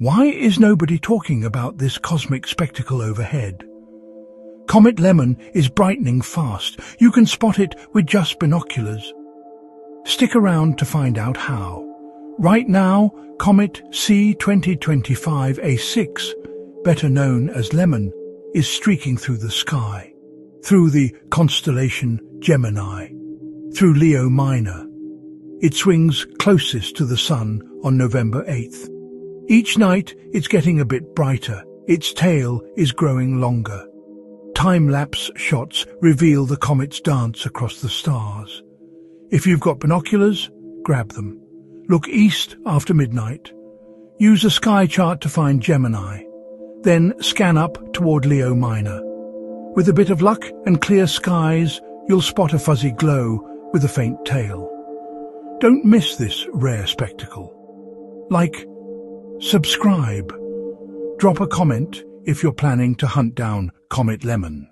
Why is nobody talking about this cosmic spectacle overhead? Comet Lemmon is brightening fast. You can spot it with just binoculars. Stick around to find out how. Right now, Comet C2025A6, better known as Lemmon, is streaking through the sky, through the constellation Gemini, through Leo Minor. It swings closest to the Sun on November 8th. Each night it's getting a bit brighter, its tail is growing longer. Time-lapse shots reveal the comet's dance across the stars. If you've got binoculars, grab them. Look east after midnight. Use a sky chart to find Gemini. Then scan up toward Leo Minor. With a bit of luck and clear skies, you'll spot a fuzzy glow with a faint tail. Don't miss this rare spectacle. Like Subscribe. Drop a comment if you're planning to hunt down Comet Lemmon.